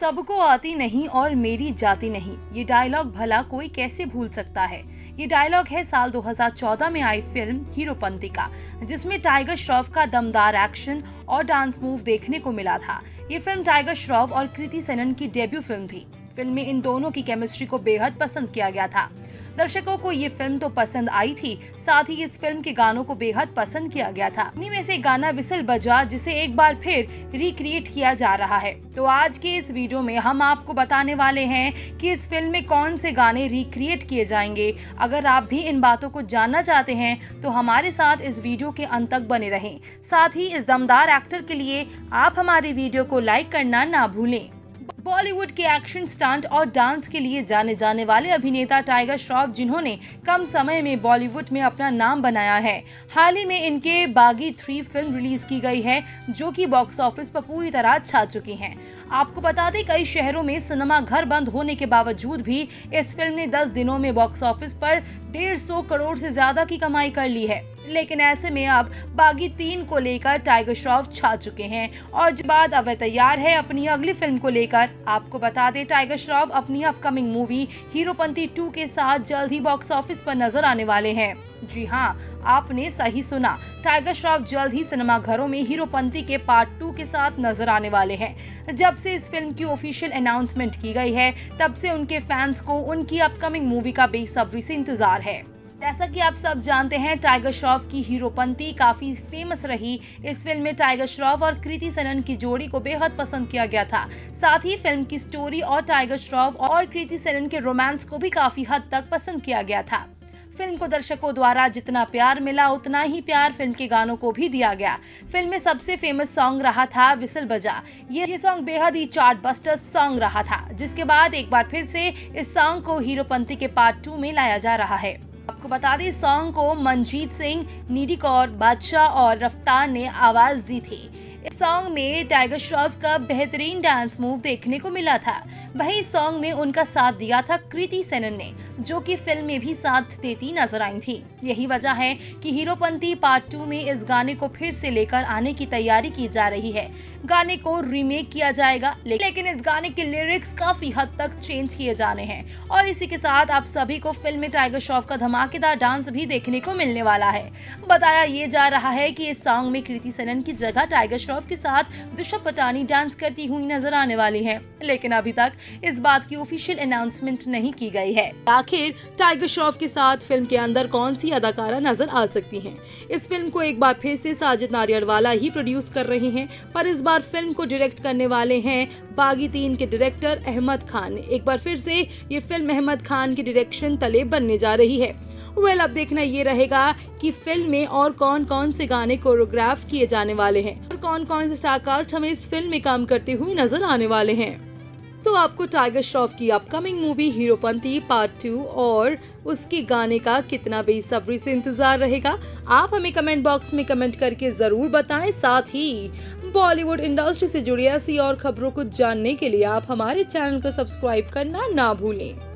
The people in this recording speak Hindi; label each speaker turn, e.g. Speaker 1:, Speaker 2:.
Speaker 1: सबको आती नहीं और मेरी जाती नहीं। ये डायलॉग भला कोई कैसे भूल सकता है? ये डायलॉग है साल 2014 में आई फ़िल्म हीरोपंती का जिसमें टाइगर श्रॉफ का दमदार एक्शन और डांस मूव देखने को मिला था। ये फ़िल्म टाइगर श्रॉफ और कृति सेनन की डेब्यू फ़िल्म थी। फ़िल्म में इन दोनों की केमिस्ट्री को बेहद पसंद किया गया था। दर्शकों को ये फ़िल्म तो पसंद आई थी। साथ ही इस फ़िल्म के गानों को बेहद पसंद किया गया था। इन्हीं में से गाना विसल बजा, जिसे एक बार फिर रिक्रिएट किया जा रहा है। तो आज के इस वीडियो में हम आपको बताने वाले हैं कि इस फ़िल्म में कौन से गाने रिक्रिएट किए जाएँगे। अगर आप भी इन बातों को जानना चाहते हैं तो हमारे साथ इस वीडियो के अंत तक बने रहें। साथ ही इस दमदार एक्टर के लिए आप हमारे वीडियो को लाइक करना ना भूलें। बॉलीवुड के एक्शन स्टंट और डांस के लिए जाने जाने वाले अभिनेता टाइगर श्रॉफ, जिन्होंने कम समय में बॉलीवुड में अपना नाम बनाया है। हाल ही में इनके बागी थ्री फ़िल्म रिलीज़ की गई है, जो कि बॉक्स ऑफ़िस पर पूरी तरह छा चुकी हैं। आपको बता दें, कई शहरों में सिनेमा घर बंद होने के बावजूद भी इस फ़िल्म ने 10 दिनों में बॉक्स ऑफ़िस पर डेढ़ करोड़ से ज़्यादा की कमाई कर ली है। लेकिन ऐसे में अब बागी तीन को लेकर टाइगर श्रॉफ छा चुके हैं। और बाद अब तैयार है अपनी अगली फ़िल्म को लेकर, आपको बता दें, टाइगर श्रॉफ अपनी अपकमिंग मूवी हीरोपंती टू के साथ जल्द ही बॉक्स ऑफ़िस पर नज़र आने वाले हैं। जी हाँ आपने सही सुना, टाइगर श्रॉफ जल्द ही सिनेमा घरों में हीरोपंती के पार्ट टू के साथ नज़र आने वाले हैं। जब से इस फ़िल्म की ऑफिशियल अनाउंसमेंट की गई है, तब से उनके फैंस को उनकी अपकमिंग मूवी का बेसब्री से इंतज़ार है। जैसा कि आप सब जानते हैं, टाइगर श्रॉफ की हीरोपंती काफ़ी फ़ेमस रही। इस फ़िल्म में टाइगर श्रॉफ और कृति सनन की जोड़ी को बेहद पसंद किया गया था। साथ ही फ़िल्म की स्टोरी और टाइगर श्रॉफ और कृति सनन के रोमांस को भी काफ़ी हद तक पसंद किया गया था। फ़िल्म को दर्शकों द्वारा जितना प्यार मिला, उतना ही प्यार फ़िल्म के गानों को भी दिया गया। फ़िल्म में सबसे फ़ेमस सॉन्ग रहा था, विसल बजा। ये सॉन्ग बेहद ही चार्ट बस्टर सॉन्ग रहा था, जिसके बाद एक बार फिर से इस सॉन्ग को हीरोपंती के पार्ट टू में लाया जा रहा है। आपको बता दें सॉन्ग को मनजीत सिंह नीडी कौर बादशाह और रफ्तार ने आवाज़ दी थी। इस सॉन्ग में टाइगर श्रॉफ का बेहतरीन डांस मूव देखने को मिला था। वही सॉन्ग में उनका साथ दिया था कृति सेनन ने, जो कि फ़िल्म में भी साथ देती नज़र आई थी। यही वजह है कि हीरोपंती पार्ट टू में इस गाने को फिर से लेकर आने की तैयारी की जा रही है। गाने को रीमेक किया जाएगा, लेकिन इस गाने के लिरिक्स काफ़ी हद तक चेंज किए जाने हैं। और इसी के साथ आप सभी को फ़िल्म में टाइगर श्रॉफ का धमाकेदार डांस भी देखने को मिलने वाला है। बताया ये जा रहा है कि इस सॉन्ग में कृति सेनन की जगह टाइगर श्रॉफ के साथ दुष्प पटानी डांस करती हुई नज़र आने वाली है लेकिन अभी तक इस बात की ऑफिशियल अनाउंसमेंट नहीं की गई है। आखिर टाइगर श्रॉफ के साथ फ़िल्म के अंदर कौन सी अदाकारा नज़र आ सकती हैं? इस फ़िल्म को एक बार फिर से साजिद नारियरवाला ही प्रोड्यूस कर रहे हैं पर इस बार फ़िल्म को डायरेक्ट करने वाले हैं बागी तीन के डायरेक्टर अहमद खान। एक बार फिर से ये फ़िल्म अहमद खान के डायरेक्शन तले बनने जा रही है। वेल well, अब देखना ये रहेगा कि फ़िल्म में और कौन कौन से गाने कोरियोग्राफ किए जाने वाले हैं। कौन कौन से स्टारकास्ट हमें इस फ़िल्म में काम करते हुए नज़र आने वाले हैं। तो आपको टाइगर श्रॉफ की upcoming movie Heropanti part two और उसके गाने का कितना बेसब्री से इंतज़ार रहेगा, आप हमें कमेंट बॉक्स में कमेंट करके ज़रूर बताएँ। साथ ही बॉलीवुड इंडस्ट्री से जुड़ी ऐसी और खबरों को जानने के लिए आप हमारे चैनल को सब्सक्राइब करना ना भूलें।